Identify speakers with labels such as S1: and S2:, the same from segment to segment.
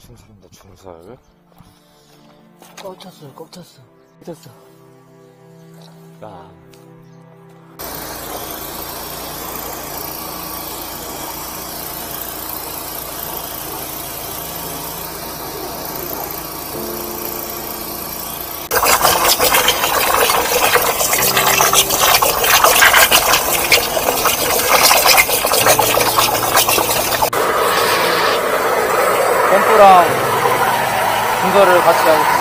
S1: 충살입니다, 충살.
S2: 꽉 찼어요, 꽉 찼어. 됐어.
S1: 야.
S2: 거랑 이거를 같이 하고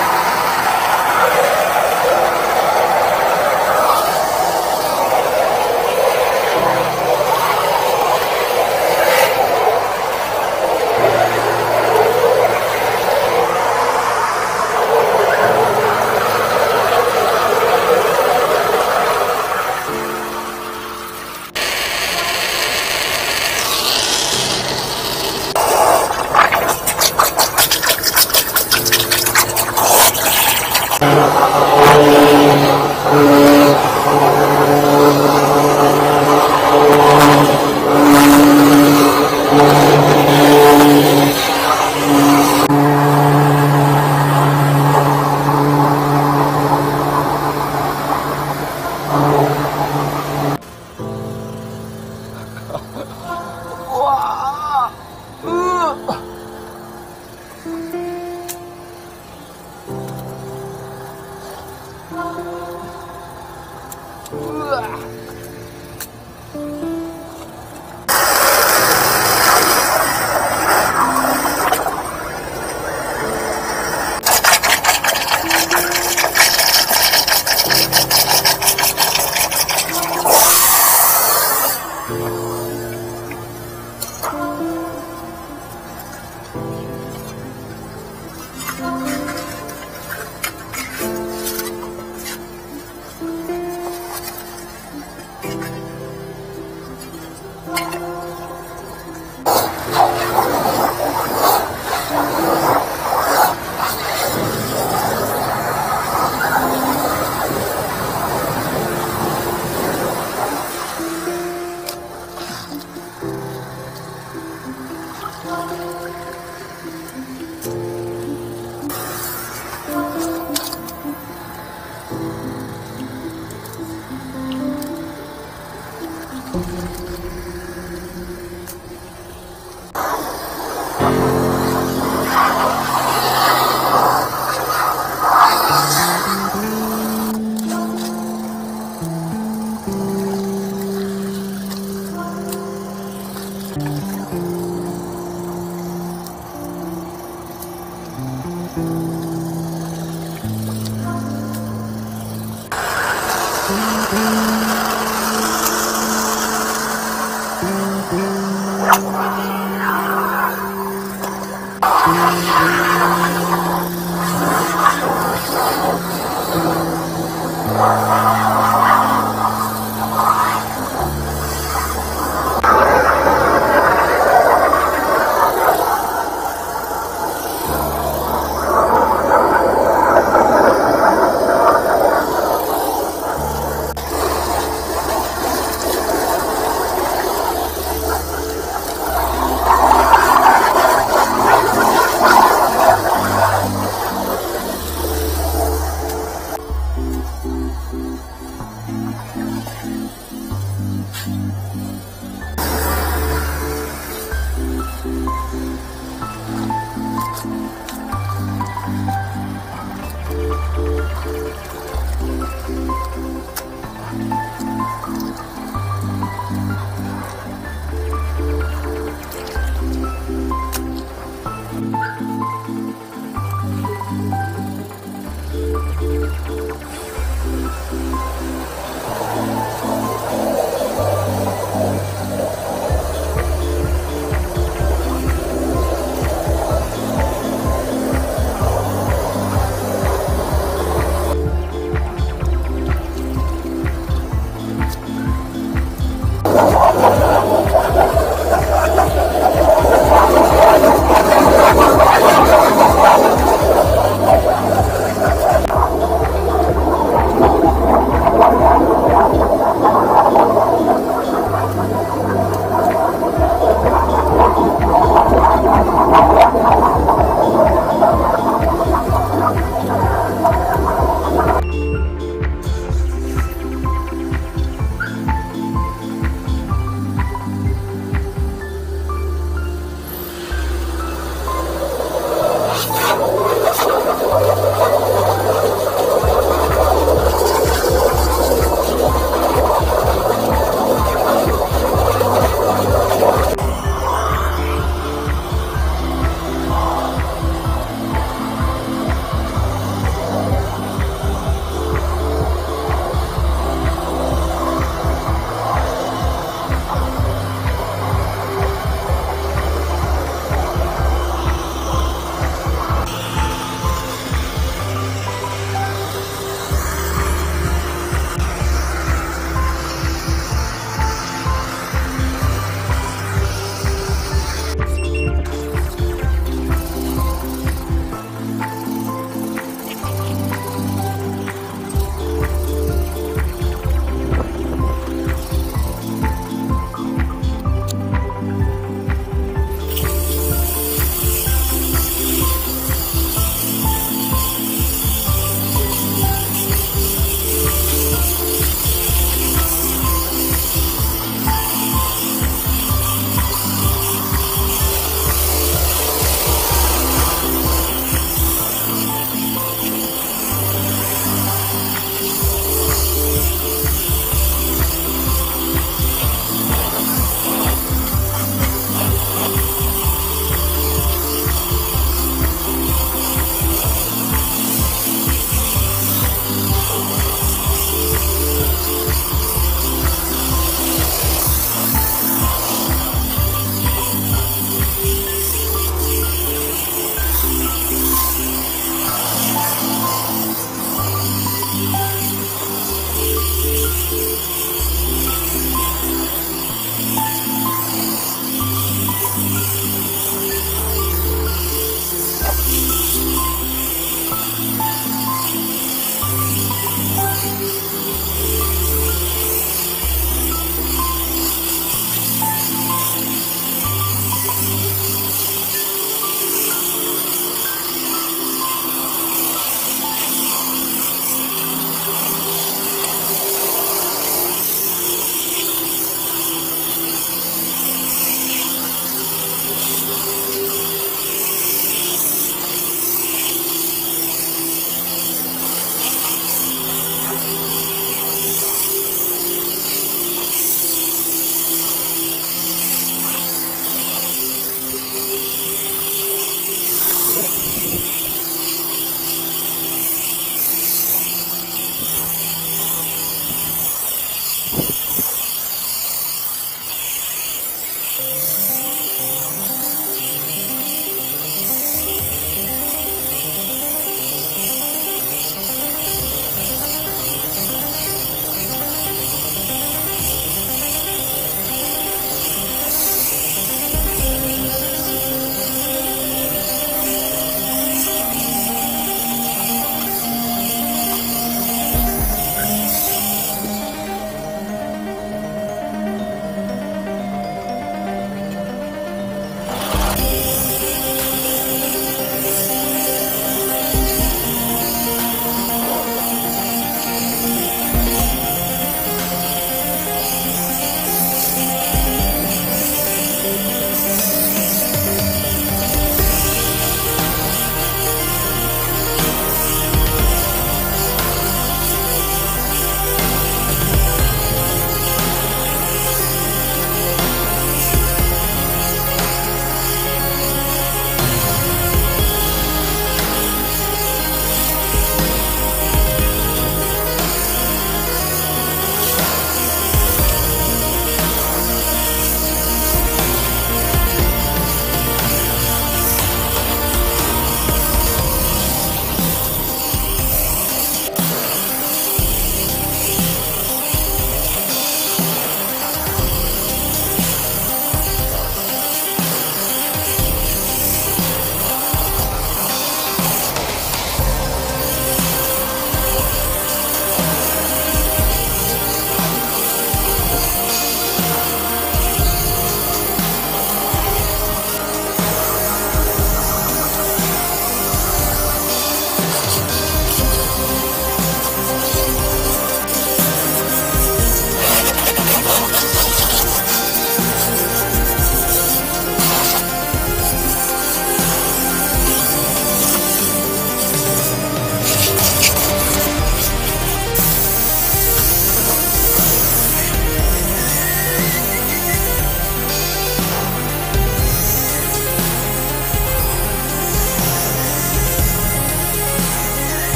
S2: 습 Wow.